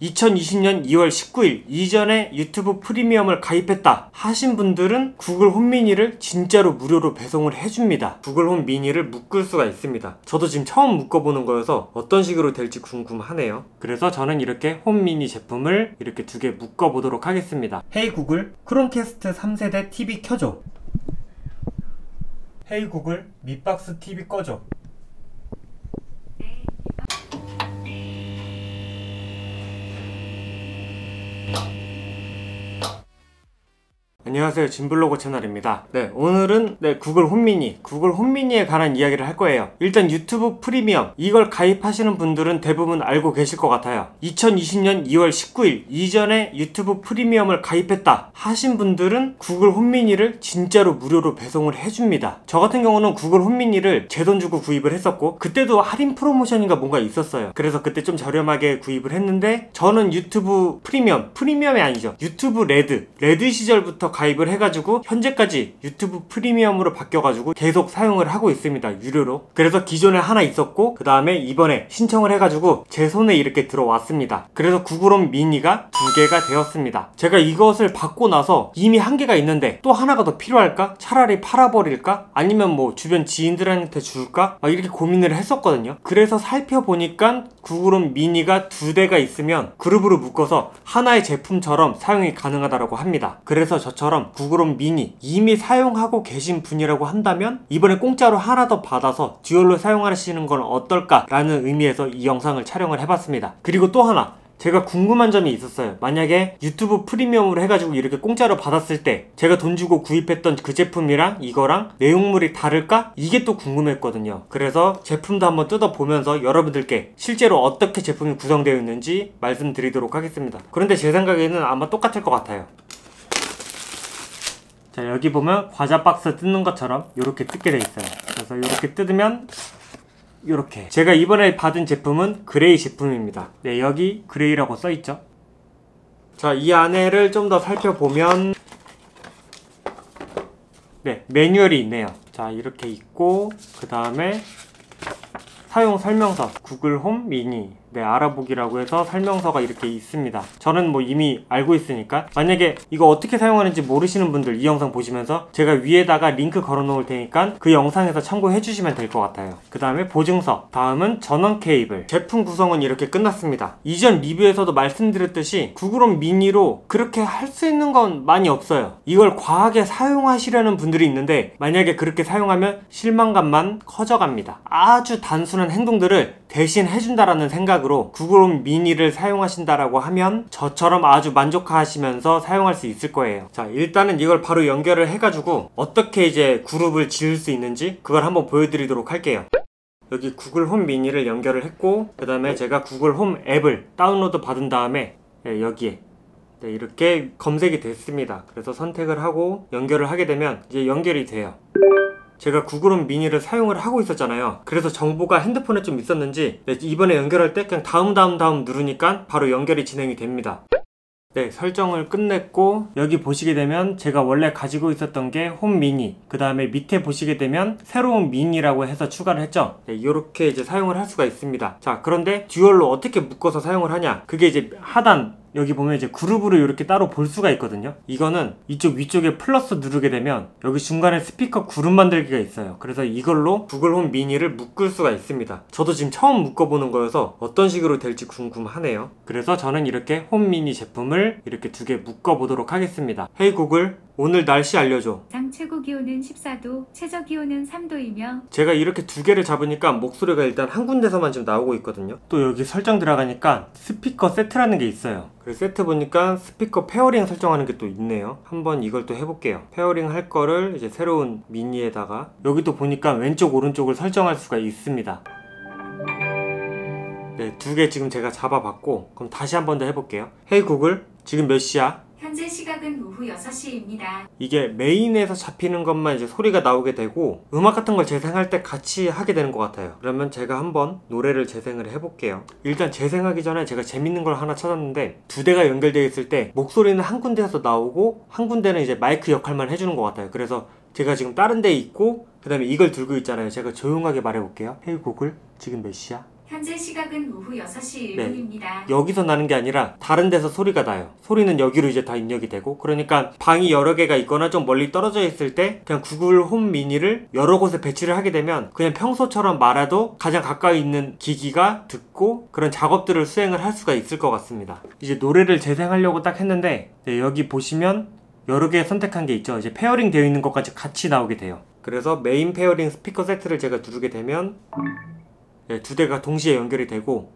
2020년 2월 19일 이전에 유튜브 프리미엄을 가입했다 하신 분들은 구글 홈 미니를 진짜로 무료로 배송을 해줍니다. 구글 홈 미니를 묶을 수가 있습니다. 저도 지금 처음 묶어보는 거여서 어떤 식으로 될지 궁금하네요. 그래서 저는 이렇게 홈 미니 제품을 이렇게 두 개 묶어보도록 하겠습니다. 헤이 구글 크롬캐스트 3세대 TV 켜줘. 헤이 구글 밑박스 TV 꺼줘. 안녕하세요. 진블로그 채널입니다. 네. 오늘은 네 Google Home Mini. Google Home Mini에 관한 이야기를 할 거예요. 일단 YouTube Premium. 이걸 가입하시는 분들은 대부분 알고 계실 것 같아요. 2020년 2월 19일 이전에 YouTube Premium을 가입했다 하신 분들은 Google Home Mini를 진짜로 무료로 배송을 해줍니다. 저 같은 경우는 Google Home Mini를 제 돈 주고 구입을 했었고 그때도 할인 프로모션인가 뭔가 있었어요. 그래서 그때 좀 저렴하게 구입을 했는데 저는 YouTube Premium Premium이 아니죠. YouTube Red. Red 시절부터 가입을 해가지고 현재까지 YouTube Premium으로 바뀌어가지고 계속 사용을 하고 있습니다. 유료로. 그래서 기존에 하나 있었고 그 다음에 이번에 신청을 해가지고 제 손에 이렇게 들어왔습니다. 그래서 구글홈 미니가 두 개가 되었습니다. 제가 이것을 받고 나서 이미 한 개가 있는데 또 하나가 더 필요할까? 차라리 팔아버릴까? 아니면 뭐 주변 지인들한테 줄까? 막 이렇게 고민을 했었거든요. 그래서 살펴보니까 구글홈 미니가 두 대가 있으면 그룹으로 묶어서 하나의 제품처럼 사용이 가능하다고 합니다. 그래서 저 저처럼 구글홈 미니 이미 사용하고 계신 분이라고 한다면 이번에 공짜로 하나 더 받아서 듀얼로 사용하시는 건 어떨까 라는 의미에서 이 영상을 촬영을 해봤습니다. 그리고 또 하나 제가 궁금한 점이 있었어요. 만약에 유튜브 프리미엄으로 해가지고 이렇게 공짜로 받았을 때 제가 돈 주고 구입했던 그 제품이랑 이거랑 내용물이 다를까? 이게 또 궁금했거든요. 그래서 제품도 한번 뜯어보면서 여러분들께 실제로 어떻게 제품이 구성되어 있는지 말씀드리도록 하겠습니다. 그런데 제 생각에는 아마 똑같을 것 같아요. 자 여기 보면 과자 박스 뜯는 것처럼 이렇게 뜯게 돼 있어요. 그래서 이렇게 뜯으면 이렇게. 제가 이번에 받은 제품은 그레이 제품입니다. 네 여기 그레이라고 써 있죠? 자 이 안에를 좀 더 살펴보면 네 매뉴얼이 있네요. 자 이렇게 있고 그 다음에 사용 설명서 구글 홈 미니 네, 알아보기라고 해서 설명서가 이렇게 있습니다. 저는 뭐 이미 알고 있으니까 만약에 이거 어떻게 사용하는지 모르시는 분들 이 영상 보시면서 제가 위에다가 링크 걸어 놓을 테니까 그 영상에서 참고해 주시면 될 것 같아요. 그 다음에 보증서, 다음은 전원 케이블. 제품 구성은 이렇게 끝났습니다. 이전 리뷰에서도 말씀드렸듯이 구글홈 미니로 그렇게 할 수 있는 건 많이 없어요. 이걸 과하게 사용하시려는 분들이 있는데 만약에 그렇게 사용하면 실망감만 커져갑니다. 아주 단순한 행동들을 대신 해준다라는 생각 으로 구글홈 미니를 사용하신다라고 하면 저처럼 아주 만족하시면서 사용할 수 있을 거예요. 자, 일단은 이걸 바로 연결을 해가지고 어떻게 이제 그룹을 지을 수 있는지 그걸 한번 보여드리도록 할게요. 여기 구글 홈 미니를 연결을 했고 그 다음에 제가 구글 홈 앱을 다운로드 받은 다음에 네, 여기에 네, 이렇게 검색이 됐습니다. 그래서 선택을 하고 연결을 하게 되면 이제 연결이 돼요. 제가 구글홈 미니를 사용을 하고 있었잖아요. 그래서 정보가 핸드폰에 좀 있었는지 네, 이번에 연결할 때 그냥 다음 다음 다음 누르니까 바로 연결이 진행이 됩니다. 네 설정을 끝냈고 여기 보시게 되면 제가 원래 가지고 있었던 게 홈 미니 그 다음에 밑에 보시게 되면 새로운 미니라고 해서 추가를 했죠. 네, 이렇게 이제 사용을 할 수가 있습니다. 자 그런데 듀얼로 어떻게 묶어서 사용을 하냐? 그게 이제 하단 여기 보면 이제 그룹으로 이렇게 따로 볼 수가 있거든요. 이거는 이쪽 위쪽에 플러스 누르게 되면 여기 중간에 스피커 그룹 만들기가 있어요. 그래서 이걸로 구글 홈 미니를 묶을 수가 있습니다. 저도 지금 처음 묶어보는 거여서 어떤 식으로 될지 궁금하네요. 그래서 저는 이렇게 홈 미니 제품을 이렇게 두 개 묶어보도록 하겠습니다. 헤이 구글 오늘 날씨 알려줘. 장 최고 기온은 14도, 최저 기온은 3도이며 제가 이렇게 두 개를 잡으니까 목소리가 일단 한 군데서만 지금 나오고 있거든요. 또 여기 설정 들어가니까 스피커 세트라는 게 있어요. 그 세트 보니까 스피커 pairing 설정하는 게 또 있네요. 한번 이걸 또 해볼게요. pairing 할 거를 이제 새로운 Mini에다가 여기 또 보니까 왼쪽 오른쪽을 설정할 수가 있습니다. 네, 두 개 지금 제가 잡아봤고 그럼 다시 한 번 더 해볼게요. Hey Google, 지금 몇 시야? 현재 시각은 오후 6시입니다. 이게 메인에서 잡히는 것만 이제 소리가 나오게 되고 음악 같은 걸 재생할 때 같이 하게 되는 것 같아요. 그러면 제가 한번 노래를 재생을 해볼게요. 일단 재생하기 전에 제가 재밌는 걸 하나 찾았는데 두 대가 연결되어 있을 때 목소리는 한 군데에서 나오고 한 군데는 이제 마이크 역할만 해주는 것 같아요. 그래서 제가 지금 다른 데 있고 그 다음에 이걸 들고 있잖아요. 제가 조용하게 말해볼게요. 헤이 구글 지금 몇 시야? 현재 시각은 오후 6시 네. 1분입니다. 여기서 나는 게 아니라 다른 데서 소리가 나요. 소리는 여기로 이제 다 입력이 되고 그러니까 방이 여러 개가 있거나 좀 멀리 떨어져 있을 때 그냥 Google Home Mini를 여러 곳에 배치를 하게 되면 그냥 평소처럼 말해도 가장 가까이 있는 기기가 듣고 그런 작업들을 수행을 할 수가 있을 것 같습니다. 이제 노래를 재생하려고 딱 했는데 네, 여기 보시면 여러 개 선택한 게 있죠. 이제 pairing 되어 있는 것까지 같이 나오게 돼요. 그래서 메인 pairing 스피커 세트를 제가 누르게 되면 네, 두 대가 동시에 연결이 되고.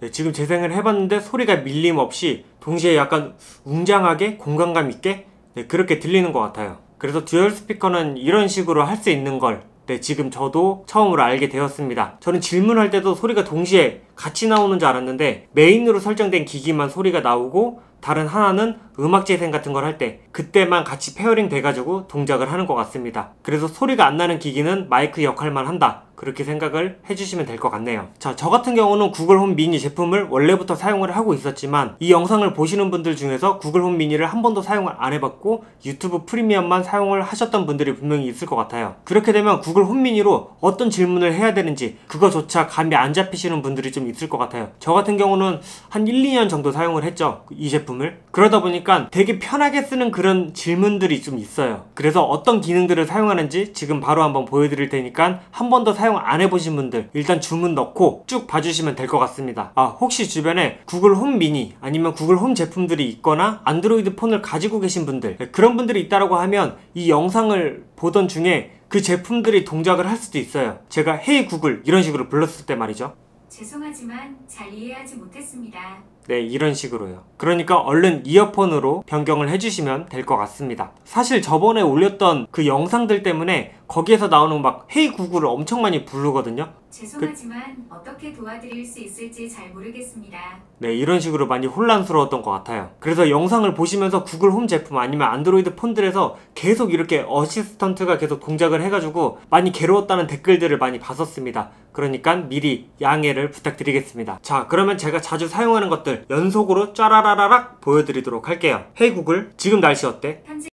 네, 지금 재생을 해봤는데 소리가 밀림 없이 동시에 약간 웅장하게 공간감 있게 네, 그렇게 들리는 것 같아요. 그래서 dual 스피커는 이런 식으로 할 수 있는 걸 네, 지금 저도 처음으로 알게 되었습니다. 저는 질문할 때도 소리가 동시에 같이 나오는 줄 알았는데 메인으로 설정된 기기만 소리가 나오고 다른 하나는 음악 재생 같은 걸 할 때 그때만 같이 pairing 돼가지고 동작을 하는 것 같습니다. 그래서 소리가 안 나는 기기는 마이크 역할만 한다. 그렇게 생각을 해주시면 될 것 같네요. 자, 저 같은 경우는 Google Home Mini 제품을 원래부터 사용을 하고 있었지만 이 영상을 보시는 분들 중에서 Google Home Mini를 한 번도 사용을 안 해봤고 YouTube Premium만 사용을 하셨던 분들이 분명히 있을 것 같아요. 그렇게 되면 Google Home Mini로 어떤 질문을 해야 되는지 그거조차 감이 안 잡히시는 분들이 좀 있을 것 같아요. 저 같은 경우는 한 1, 2년 정도 사용을 했죠. 이 제품 을. 그러다 보니까 되게 편하게 쓰는 그런 질문들이 좀 있어요. 그래서 어떤 기능들을 사용하는지 지금 바로 한번 보여드릴 테니까 한 번도 사용 안 해보신 분들 일단 주문 넣고 쭉 봐주시면 될 것 같습니다. 아, 혹시 주변에 구글 홈 미니 아니면 구글 홈 제품들이 있거나 안드로이드 폰을 가지고 계신 분들 네, 그런 분들이 있다라고 하면 이 영상을 보던 중에 그 제품들이 동작을 할 수도 있어요. 제가 헤이 구글 이런 식으로 불렀을 때 말이죠. 죄송하지만 잘 이해하지 못했습니다. 네, 이런 식으로요. 그러니까 얼른 이어폰으로 변경을 해주시면 될 것 같습니다. 사실 저번에 올렸던 그 영상들 때문에 거기에서 나오는 막 헤이 구글을 엄청 많이 부르거든요. 죄송하지만 어떻게 도와드릴 수 있을지 잘 모르겠습니다. 네, 이런 식으로 많이 혼란스러웠던 것 같아요. 그래서 영상을 보시면서 구글 홈 제품 아니면 안드로이드 폰들에서 계속 이렇게 어시스턴트가 계속 동작을 해가지고 많이 괴로웠다는 댓글들을 많이 봤었습니다. 그러니까 미리 양해를 부탁드리겠습니다. 자, 그러면 제가 자주 사용하는 것들 연속으로 짜라라라락 보여드리도록 할게요. 헤이 구글, 지금 날씨 어때? 현재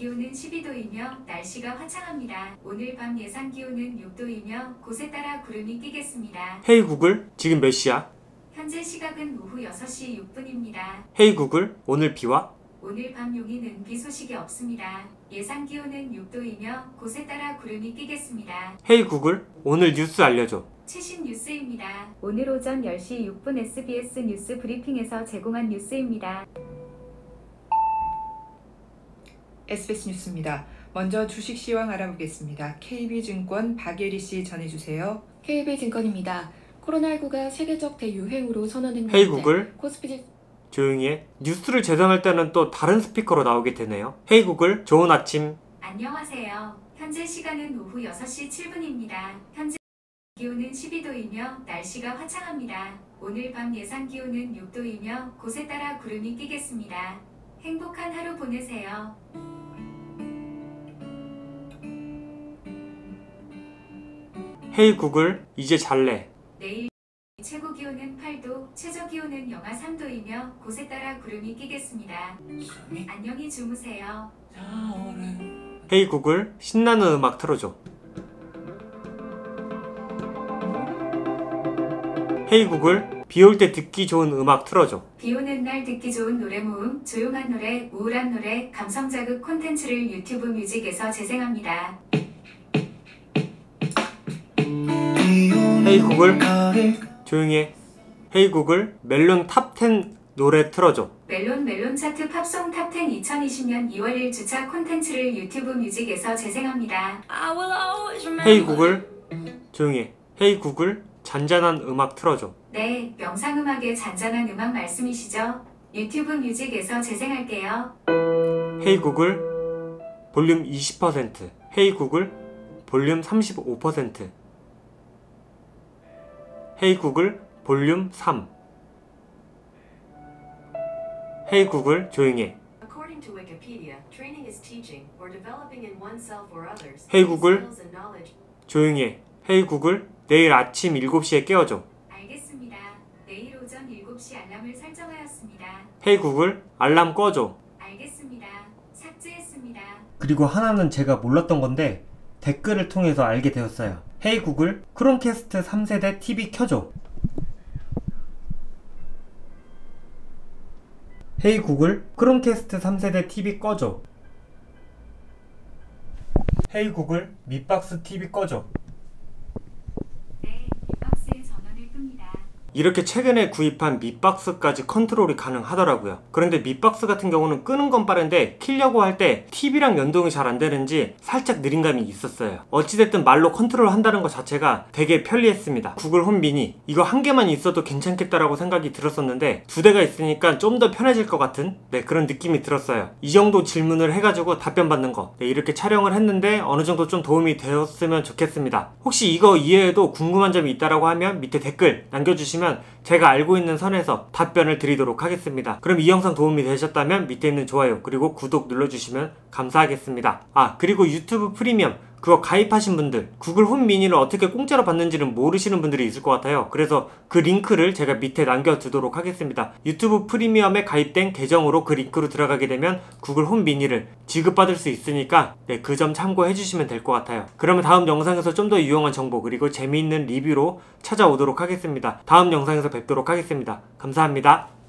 기온은 12도이며 날씨가 화창합니다. 오늘 밤 예상 기온은 6도이며 곳에 따라 구름이 끼겠습니다. Hey Google, 지금 몇 시야? 현재 시각은 오후 6시 6분입니다. Hey Google, 오늘 비와? 오늘 밤 용인은 비 소식이 없습니다. 예상 기온은 6도이며 곳에 따라 구름이 끼겠습니다. Hey Google, 오늘 뉴스 알려줘. 최신 뉴스입니다. 오늘 오전 10시 6분 SBS 뉴스 브리핑에서 제공한 뉴스입니다. SBS 뉴스입니다. 먼저 주식 시황 알아보겠습니다. KB증권 박예리 씨 전해주세요. KB증권입니다. 코로나19가 세계적 대유행으로 선언된 헤이 가운데 구글, 코스피 조용히 해. 뉴스를 재생할 때는 또 다른 스피커로 나오게 되네요. 헤이 구글, 좋은 아침. 안녕하세요. 현재 시간은 오후 6시 7분입니다. 현재 기온은 12도이며 날씨가 화창합니다. 오늘 밤 예상 기온은 6도이며 곳에 따라 구름이 끼겠습니다. 행복한 하루 보내세요. 헤이 구글, 이제 잘래. 내일 최고 기온은 8도, 최저 기온은 영하 3도이며 곳에 따라 구름이 끼겠습니다. 안녕히 주무세요. 헤이 구글, 신나는 음악 틀어줘. 헤이 구글, 비 올 때 듣기 좋은 음악 틀어줘. 비 오는 날 듣기 좋은 노래 모음, 조용한 노래, 우울한 노래, 감성 자극 콘텐츠를 유튜브 뮤직에서 재생합니다. Hey 구글, 조용히 해. Hey 구글, 멜론 top10 노래 틀어줘. 멜론 멜론 차트 팝송 top10 2020년 2월 1 주차 콘텐츠를 유튜브 뮤직에서 재생합니다. I will always remember. Hey 구글, 조용히 해. Hey 구글, 잔잔한 음악 틀어줘. 네, 명상음악의 잔잔한 음악 말씀이시죠? 유튜브 뮤직에서 재생할게요. Hey 구글, 볼륨 20%. Hey 구글, 볼륨 35%. Hey 구글, 볼륨 3. Hey 구글, 조용히 해. According to Wikipedia, training is teaching or developing in oneself or others Hey, new Google. skills and knowledge. 조용히 해. 헤이 구글, 내일 아침 7시에 깨워줘. 알겠습니다. 내일 오전 7시 알람을 설정하였습니다. 헤이 구글, 알람 꺼줘. 알겠습니다. 삭제했습니다. 그리고 하나는 제가 몰랐던 건데 댓글을 통해서 알게 되었어요. 헤이 구글, 크롬캐스트 3세대 TV 켜줘. 헤이 구글, 크롬캐스트 3세대 TV 꺼줘. Hey 구글, 미박스 TV 꺼줘. 네, 박스의 전원을 끕니다. 이렇게 최근에 구입한 미박스까지 컨트롤이 가능하더라고요. 그런데 미박스 같은 경우는 끄는 건 빠른데 키려고 할 때 TV랑 연동이 잘 안 되는지 살짝 느린 감이 있었어요. 어찌됐든 말로 컨트롤 한다는 것 자체가 되게 편리했습니다. 구글 홈 미니 이거 한 개만 있어도 괜찮겠다라고 생각이 들었었는데 두 대가 있으니까 좀 더 편해질 것 같은 네, 그런 느낌이 들었어요. 이 정도 질문을 해가지고 답변 받는 거 네, 이렇게 촬영을 했는데 어느 정도 좀 도움이 되었으면 좋겠습니다. 혹시 이거 이외에도 궁금한 점이 있다라고 하면 밑에 댓글 남겨 주시면 제가 알고 있는 선에서 답변을 드리도록 하겠습니다. 그럼 이 영상 도움이 되셨다면 밑에 있는 좋아요 그리고 구독 눌러주시면 감사하겠습니다. 아 그리고 유튜브 프리미엄 그거 가입하신 분들 구글 홈 미니를 어떻게 공짜로 받는지는 모르시는 분들이 있을 것 같아요. 그래서 그 링크를 제가 밑에 남겨두도록 하겠습니다. 유튜브 프리미엄에 가입된 계정으로 그 링크로 들어가게 되면 구글 홈 미니를 지급받을 수 있으니까 네, 그 점 참고해 주시면 될 것 같아요. 그러면 다음 영상에서 좀 더 유용한 정보 그리고 재미있는 리뷰로 찾아오도록 하겠습니다. 다음 영상에서 뵙도록 하겠습니다. 감사합니다.